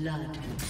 Blood.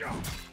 Jump!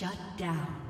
Shut down.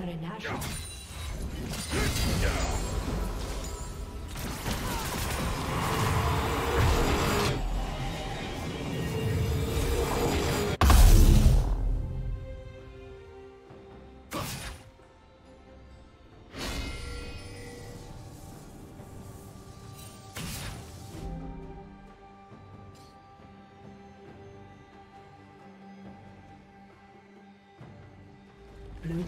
Slain Baron Nashor.